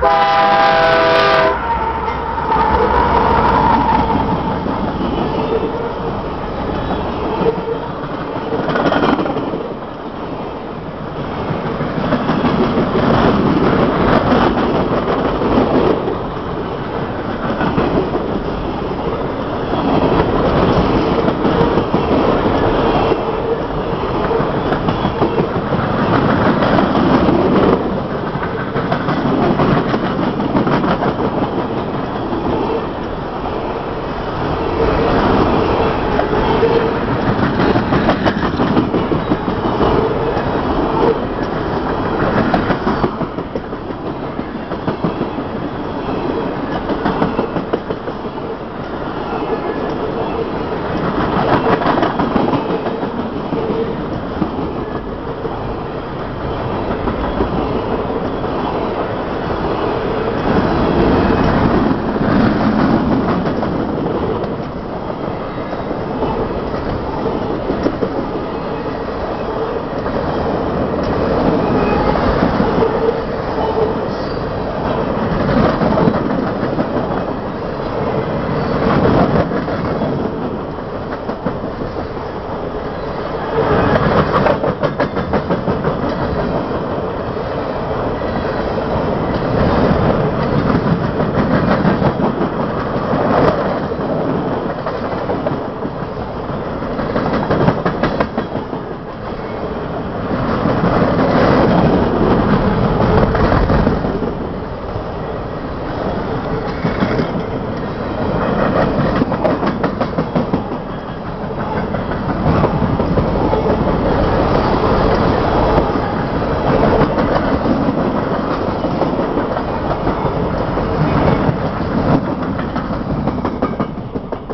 Bye.